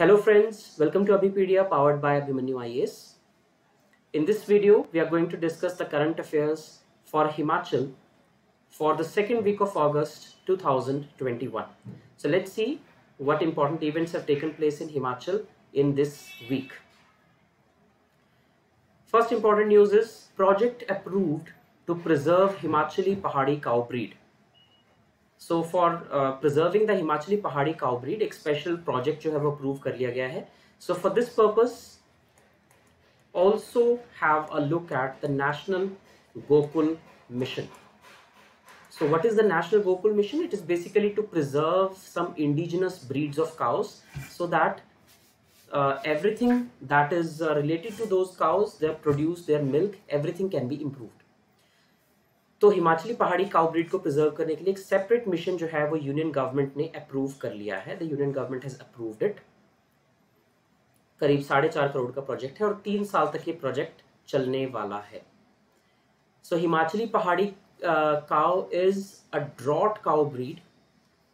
Hello friends, welcome to Abhipedia powered by Abhimanyu IAS. In this video, we are going to discuss the current affairs for Himachal for the second week of August 2021. So let's see what important events have taken place in Himachal in this week. First important news is project approved to preserve Himachali Pahadi cow breed. So for preserving the Himachali Pahari cow breed एक special project जो है वो approve कर लिया गया है so for this purpose also have a look at the National Gokul Mission So what is the National Gokul Mission? It is basically to preserve some indigenous breeds of cows so that uh, everything that is uh, related to those cows, their produce, their milk, everything can be improved. तो हिमाचली पहाड़ी cow breed को preserve करने के लिए एक separate mission जो है वो यूनियन गवर्नमेंट ने अप्रूव कर लिया है। The union government has approved it करीब साढ़े चार करोड़ का प्रोजेक्ट है और तीन साल तक ये प्रोजेक्ट चलने वाला है। So so, Himachali Pahadi cow is a drought cow breed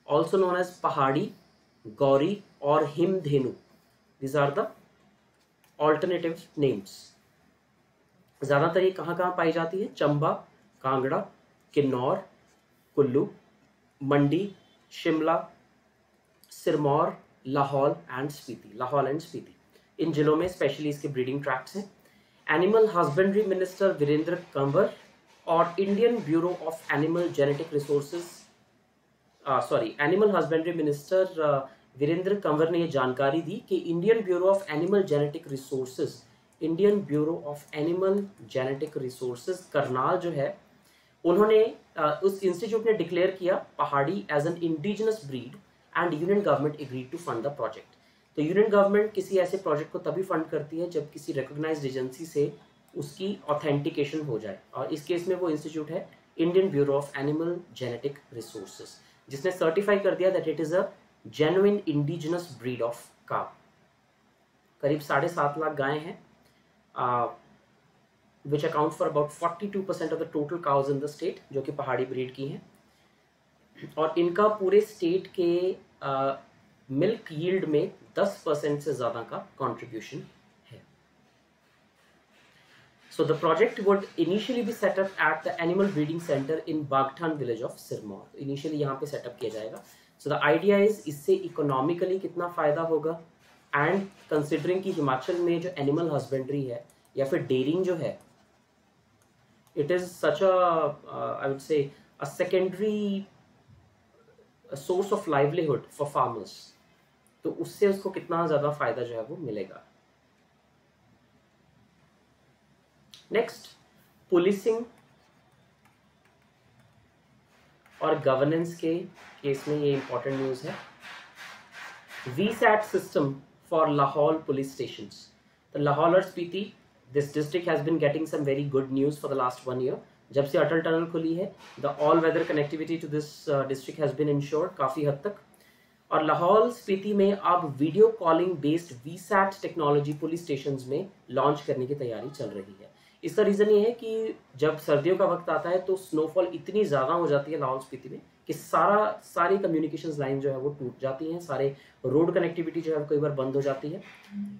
also known as Pahadi Gauri और Himdhenu. These are the alternative names ज़्यादातर ये कहाँ कहाँ पाई जाती है? चंबा कांगड़ा, किन्नौर, कुल्लू, मंडी, शिमला, सिरमौर, लाहौल एंड स्पीति। लाहौल एंड स्पीति। इन जिलों में स्पेशली इसके ब्रीडिंग ट्रैक्ट्स हैं। Animal husbandry minister Virender Kanwar और Indian bureau of animal genetic resources sorry animal husbandry minister Virender Kanwar ने यह जानकारी दी कि Indian bureau of animal genetic resources Indian bureau of animal genetic resources Karnal जो है उन्होंने उस इंस्टीट्यूट ने डिक्लेयर किया Pahadi as an indigenous breed and union government agreed to fund the project तो यूनियन गवर्नमेंट किसी ऐसे प्रोजेक्ट को तभी फंड करती है जब किसी रिकोगनाइज एजेंसी से उसकी ऑथेंटिकेशन हो जाए। और इस केस में वो इंस्टीट्यूट है Indian bureau of animal genetic resources जिसने सर्टिफाई कर दिया that it is a genuine indigenous breed of का करीब साढ़े सात लाख गायें हैं। Which account for about 42 percent of the total cows in the state जो कि पहाड़ी ब्रीड की हैं। और इनका पूरे स्टेट के मिल्क यील्ड में 10 परसेंट से ज़्यादा का कंट्रीब्यूशन है। So the project would initially be set up at the animal breeding centre in Baghthan village of Sirmaur initially यहाँ पे सेटअप किया जाएगा। सो द आइडिया इज़ इससे इकोनॉमिकली कितना फ़ायदा होगा? एंड कंसिडरिंग कि हिमाचल में जो एनिमल हस्बेंड्री है, या फिर डेयरिंग जो है it is such a uh, I would say a secondary source of livelihood for farmers. तो उससे उसको कितना ज़्यादा फ़ायदा जो है वो मिलेगा। नेक्स्ट पुलिसिंग और गवर्नेंस के केस में ये इंपॉर्टेंट न्यूज़ है। VSAT system for Lahaul police station तो लाहौल और Spiti this district has been getting some very good news for the last one year जब से अटल टनल खुली है the all weather connectivity to this district has been ensured काफ़ी हद तक। और लाहौल स्पीति में अब video calling based VSAT technology police station में लॉन्च करने की तैयारी चल रही है। इसका रीज़न ये है कि जब सर्दियों का वक्त आता है तो स्नोफॉल इतनी ज़्यादा हो जाती है लाहौल स्पीति में कि सारा सारी कम्युनिकेशन लाइन जो है वो टूट जाती हैं सारे रोड कनेक्टिविटी जो है कई बार बंद हो जाती है।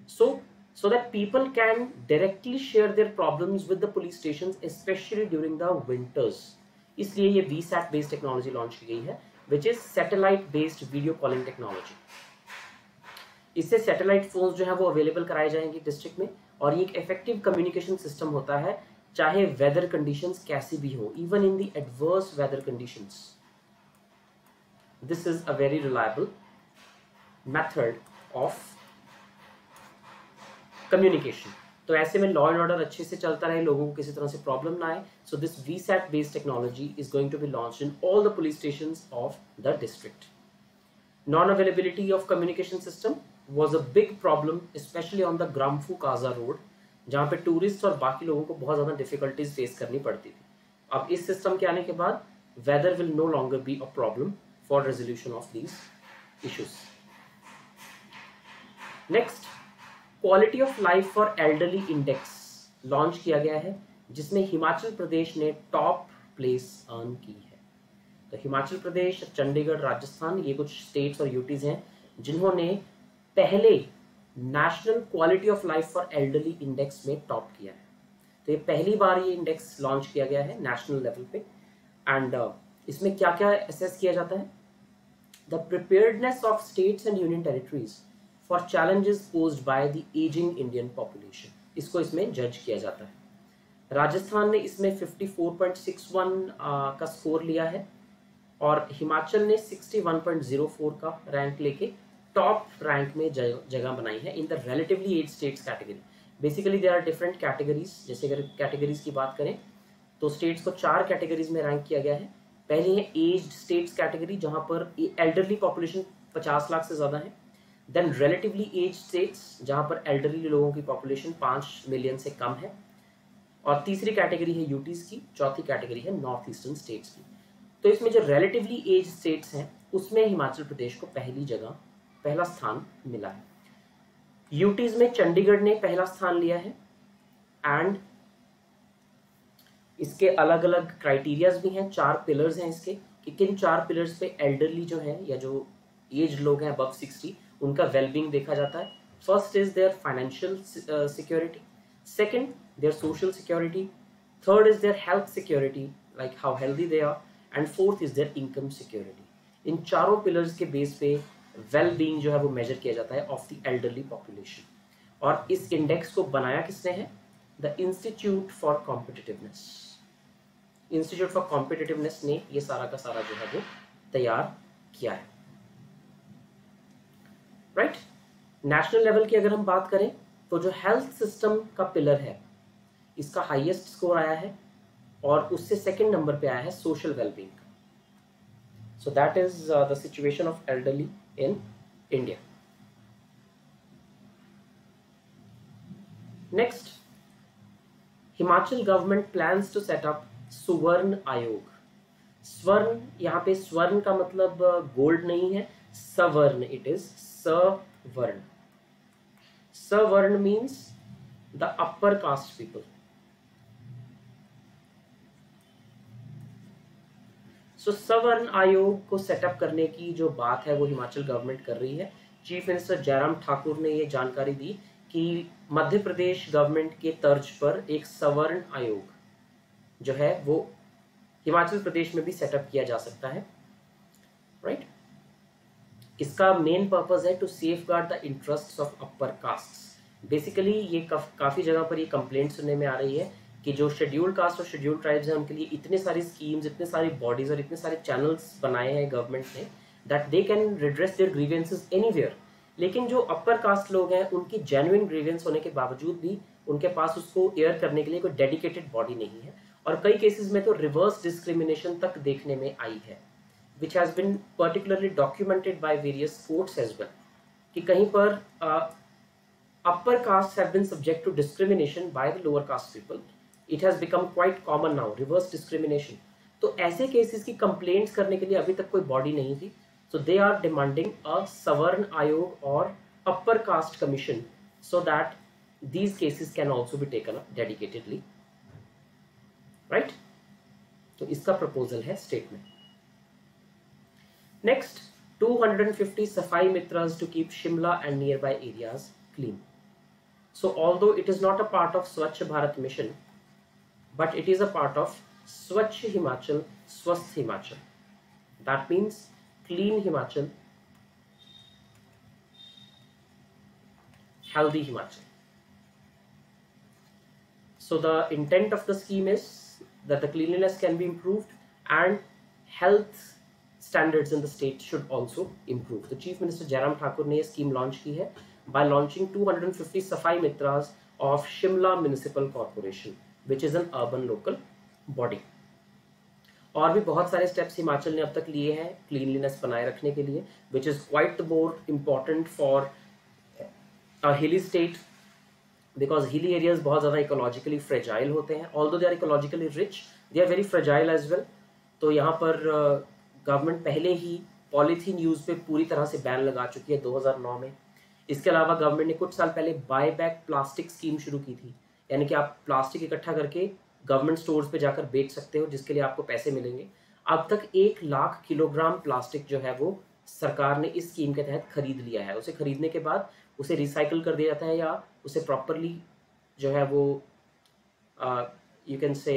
So so, so that people can directly share their problems with the police stations, especially during the winters. इसलिए ये वी सैट बेस्ड टेक्नोलॉजी की गई है which is satellite based video calling technology इससे सैटेलाइट फ़ोन जो है वो available कराए जाएँगे डिस्ट्रिक्ट में, और ये एक इफ़ेक्टिव कम्युनिकेशन सिस्टम होता है, चाहे वेदर कंडीशंस कैसी भी हो even in the adverse weather conditions this is a very reliable method of communication तो ऐसे में लॉ एंड ऑर्डर अच्छे से चलता रहे, लोगों को किसी तरह से प्रॉब्लम ना आए। So this VSAT based technology is going to be launch in all the police station of the district non availability of communication system was a big problem specially on the Gramphu Kaza road जहाँ पे tourist और बाकी लोगों को बहुत ज़्यादा difficulties face करनी पड़ती थी। अब इस सिस्टम के आने के बाद weather will no longer be a problem for resolution of these issues next quality of life for elderly index launch किया गया है जिसमें हिमाचल प्रदेश ने टॉप प्लेस अर्न की है। तो हिमाचल प्रदेश चंडीगढ़ राजस्थान ये कुछ स्टेट्स और यूटीज हैं जिन्होंने पहले national quality of life for elderly index में टॉप किया है। तो ये पहली बार ये इंडेक्स लॉन्च किया गया है नेशनल लेवल पे। एंड uh, इसमें क्या क्या असेस किया जाता है? The preparedness of states and union territories for challenges posed by the ageing Indian population इसको इसमें जज किया जाता है। राजस्थान ने इसमें 54.61 का स्कोर लिया है और हिमाचल ने 61.04 का रैंक लेके टॉप रैंक में जगह बनाई है in the relatively age states category basically there are different categories जैसे अगर कैटेगरीज की बात करें तो स्टेट्स को चार कैटेगरीज में रैंक किया गया है। पहली है एज स्टेट्स कैटेगरी जहाँ पर एल्डरली पॉपुलेशन 50 लाख से ज़्यादा है। देन रिलेटिवली एज स्टेट्स जहाँ पर एल्डरली लोगों की पॉपुलेशन पाँच मिलियन से कम है। और तीसरी कैटेगरी है यूटीज की, चौथी कैटेगरी है नॉर्थ ईस्टर्न स्टेट्स की। तो इसमें जो रिलेटिवली एज स्टेट्स हैं, उसमें हिमाचल प्रदेश को पहली जगह, पहला स्थान मिला है। यूटीज में चंडीगढ़ ने पहला स्थान लिया है। एंड इसके अलग अलग क्राइटेरियाज भी हैं, चार पिलर्स हैं इसके, कि किन चार पिलर्स पे एल्डरली जो है, या जो एज लोग हैं अब सिक्सटी उनका वेलबींग देखा जाता है। First is their financial security second their social security third is their health security like how healthy they are. And fourth is their income security. इन चारों पिलर्स के बेस पे वेल बींग जो है वो मेजर किया जाता है ऑफ़ द एल्डरली पॉपुलेशन और इस इंडेक्स को बनाया किसने है? The institute for competitiveness institute for competitiveness ने ये सारा का सारा जो है वो तैयार किया है। राइट नेशनल लेवल की अगर हम बात करें तो जो हेल्थ सिस्टम का पिलर है इसका हाईएस्ट स्कोर आया है और उससे सेकंड नंबर पे आया है social wellbeing so that is the situation of elderly in India next Himachal government plans to set up Suvarna Aayog Swarna यहाँ पे स्वर्ण का मतलब गोल्ड uh, नहीं है सवर्ण it is Savarna Savarna means the upper caste people so Savarna Aayog को setup करने की जो बात है वो हिमाचल गवर्नमेंट कर रही है चीफ मिनिस्टर जयराम ठाकुर ने ये जानकारी दी कि मध्य प्रदेश गवर्नमेंट के तर्ज पर एक सवर्ण आयोग जो है वो हिमाचल प्रदेश में भी सेटअप किया जा सकता है राइट इसका मेन पर्पज है to safeguard the interest of upper caste basically ये काफ़ी जगह पर ये कंप्लेंट सुनने में आ रही है कि जो शेड्यूल्ड कास्ट और शेड्यूल्ड ट्राइब्स हैं, उनके लिए इतने सारी स्कीम्स इतने सारी बॉडीज और इतने सारे चैनल्स बनाए हैं गवर्नमेंट ने that they can redress their grievances anywhere लेकिन जो अपर कास्ट लोग हैं, उनकी जेन्युइन ग्रीवेंस होने के बावजूद भी उनके पास उसको एयर करने के लिए कोई डेडिकेटेड बॉडी नहीं है। और कई केसेस में तो रिवर्स डिस्क्रिमिनेशन तक देखने में आई है। Which has been particularly documented by various courts as well कि कहीं पर upper caste have been subject to discrimination by the lower caste people it has become quite common now reverse discrimination तो ऐसे केसेस की complaints करने के लिए अभी तक कोई बॉडी नहीं थी। सो दे आर डिमांडिंग अ सवर्ण आयोग और upper caste commission so that these cases can also be taken up dedicatedly. Right? तो इसका प्रपोजल है स्टेट में Next, 250 Safai Mitras to keep Shimla and nearby areas clean. So although it is not a part of Swachh Bharat mission, but it is a part of Swachh Himachal, Swasth Himachal. That means clean Himachal, healthy Himachal. So the intent of the scheme is that the cleanliness can be improved and health standards in the state should also improve. The Chief Minister Jairam Thakur ने scheme launch की है by launching 250 Safai Mitras of Shimla Municipal Corporation. Which is an urban local body और भी बहुत सारे steps Himachal ने अब तक लिए हैं क्लीनलीनेस बनाए रखने के लिए which is quite more important for hilly state because hilly areas बहुत ज़्यादा इकोलॉजिकली फ्रेजाइल होते हैं although they are ecologically rich they are very fragile as well तो यहाँ पर गवर्नमेंट पहले ही पॉलीथीन यूज़ पे पूरी तरह से बैन लगा चुकी है 2009 में। इसके अलावा गवर्नमेंट ने कुछ साल पहले बाय बैक प्लास्टिक स्कीम शुरू की थी। यानी कि आप प्लास्टिक इकट्ठा करके गवर्नमेंट स्टोर्स पे जाकर बेच सकते हो, जिसके लिए आपको पैसे मिलेंगे। अब तक एक लाख किलोग्राम प्लास्टिक जो है वो सरकार ने इस स्कीम के तहत खरीद लिया है। उसे खरीदने के बाद उसे रिसाइकल कर दिया जाता है या उसे प्रॉपरली जो है वो यू कैन से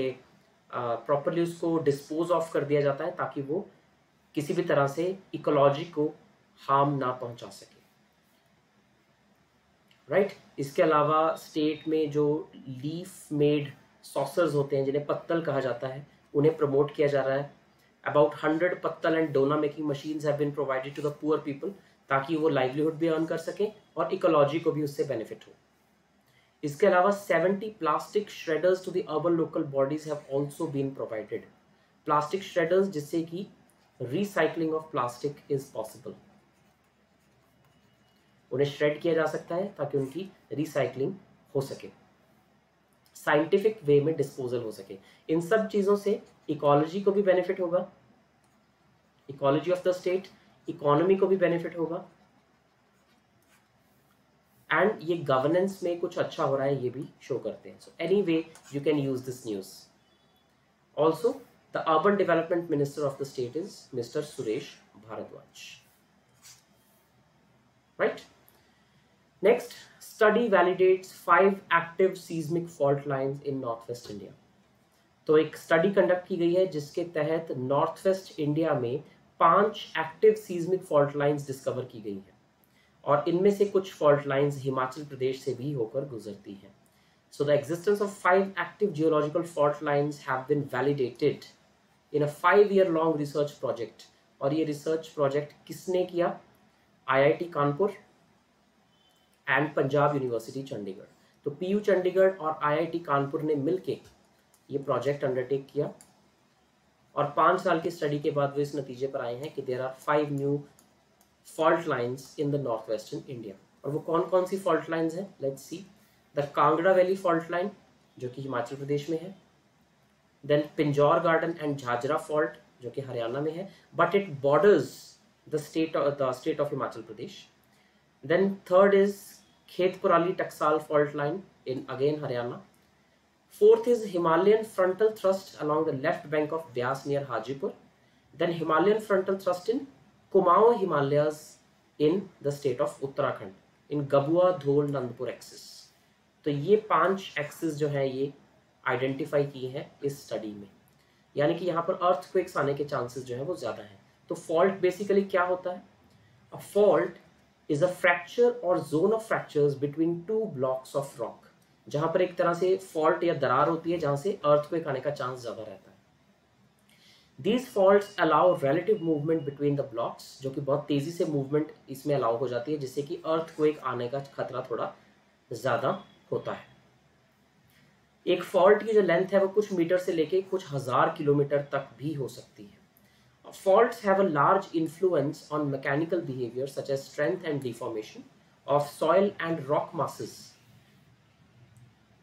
प्रॉपरली उसको डिस्पोज ऑफ़ कर दिया जाता है ताकि वो किसी भी तरह से इकोलॉजी को हार्म ना पहुँचा सके। Right right? इसके अलावा स्टेट में जो लीफ मेड सॉसर्स होते हैं, जिन्हें पत्तल कहा जाता है, उन्हें प्रमोट किया जा रहा है। About hundred pattal and dona making machines have been provided to the poor people ताकि वो लाइवलीहुड भी अर्न कर सकें और इकोलॉजी को भी उससे बेनिफिट हो। इसके अलावा 70 plastic shredders to the urban local bodies have been provided plastic shredders जिससे कि recycling of plastic is possible उन्हें श्रेड किया जा सकता है ताकि उनकी रिसाइकलिंग हो सके। साइंटिफिक वे में डिस्पोजल हो सके। इन सब चीज़ों से इकोलॉजी को भी बेनिफिट होगा। Ecology of the state economy को भी बेनिफिट होगा। एंड ये गवर्नेंस में कुछ अच्छा हो रहा है, ये भी शो करते हैं। So anyway you can use this news also urban development minister of the state is mister Suresh Bhardwaj right next study validates five active seismic fault lines in north west India तो एक study conduct की गई है, जिसके तहत north west India में पाँच active seismic fault lines discover की गई है। और इनमें से कुछ फॉल्ट लाइंस हिमाचल प्रदेश से भी होकर गुजरती हैं। So the existence of five active geological fault lines have been validated in a five year long research project और ये रिसर्च प्रोजेक्ट किसने किया? IIT Kanpur and Punjab university Chandigarh. तो पीयू चंडीगढ़ और आईआईटी कानपुर ने मिलके ये प्रोजेक्ट अंडरटेक किया। और पाँच साल की स्टडी के बाद वो इस नतीजे पर आए हैं कि there are five new fault lines in the north western India और वो कौन कौन सी फॉल्ट लाइंस हैं? Let's see the Kangra valley fault line जो कि हिमाचल प्रदेश में है then Pinjore garden and Jhajra fault जो कि हरियाणा में है but it borders the state the state of Himachal Pradesh then third is Khetpurali Taksal fault line in again Haryana fourth is Himalayan frontal thrust along the left bank of Beas near Hajipur then Himalayan frontal thrust in Kumaon Himalayas in the state of Uttarakhand in Gabua Dhol Nandpur axis तो ये पाँच axis जो है, ये identify की है इस study में। यानी कि यहाँ पर अर्थ क्वेक्स आने के चांसेस जो है वो ज़्यादा है। तो फॉल्ट बेसिकली क्या होता है? A fault is a fracture or zone of fractures between two blocks of rock जहाँ पर एक तरह से फॉल्ट या दरार होती है, जहाँ से अर्थ क्वेक आने का चांस ज़्यादा रहता है। These fault allow relative movement between the blocks जो कि बहुत तेज़ी से मूवमेंट इसमें अलाउ हो जाती है, जिससे कि अर्थ को एक आने का खतरा थोड़ा ज़्यादा होता है। एक फॉल्ट की जो लेंथ है, वो कुछ मीटर से लेके कुछ हज़ार किलोमीटर तक भी हो सकती है। Fault have large influence on mechanical behaviour such as strength and deformation of soil and rock masses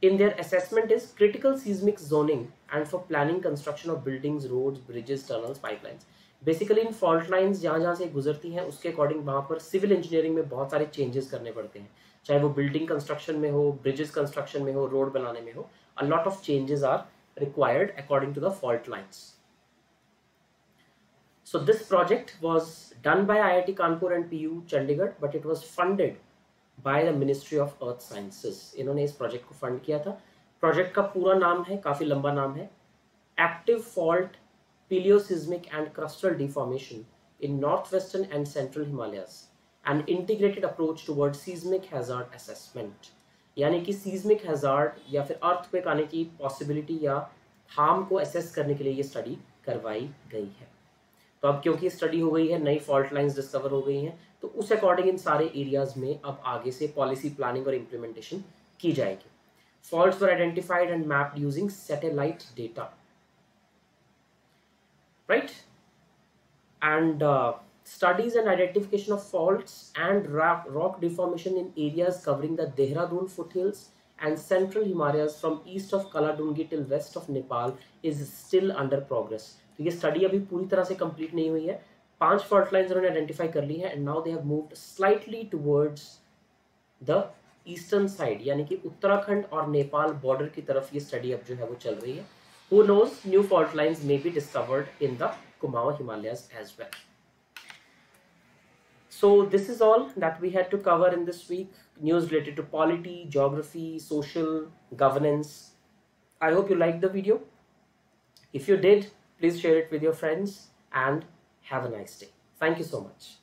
in their assessment is critical seismic zoning and for planning construction of buildings roads bridges tunnels pipelines basically in fault lines जहाँ जहाँ से गुजरती हैं, उसके according वहाँ पर civil engineering में बहुत सारे चेंजेस करने पड़ते हैं। चाहे वो बिल्डिंग कंस्ट्रक्शन में हो ब्रिजेस कंस्ट्रक्शन में हो रोड बनाने में हो a lot of changes are required according to the fault lines So this project was done by IIT Kanpur and PU Chandigarh, but it was funded by the Ministry of Earth Sciences इन्होंने इस project को fund किया था project का पूरा नाम है काफ़ी लंबा नाम है active fault palaeoseismic and crustal deformation in north western and central Himalayas and integrated approach toward seismic hazard assessment यानी कि सीजमिक हैजार्ड या फिर अर्थ पे आने की पॉसिबिलिटी या हार्म को असेस करने के लिए ये स्टडी करवाई गई है। तो अब क्योंकि स्टडी हो गई है, नई फॉल्ट लाइंस डिस्कवर हो गई हैं तो उस अकॉर्डिंग इन सारे एरियाज़ में अब आगे से पॉलिसी प्लानिंग और इम्प्लीमेंटेशन की जाएगी। Fault were identified and mapped using satellite data right and studies and identification of faults and rock, rock deformation in areas covering the Dehradun foothills and central Himalayas from east of Kaladungi till west of Nepal is still under progress. तो ये study अभी पूरी तरह से complete नहीं हुई है पाँच फॉल्ट लाइंस उन्होंने आइडेंटिफाई कर ली है and now they have moved slightly towards the eastern side यानी कि उत्तराखंड और नेपाल बॉर्डर की तरफ़ ये स्टडी अब जो है वो चल रही है who knows new fault lines may be discovered in the Kumaon Himalayas as well So this is all that we had to cover in this week. News related to polity, geography, social, governance. I hope you liked the video. If you did, please share it with your friends and have a nice day. Thank you so much.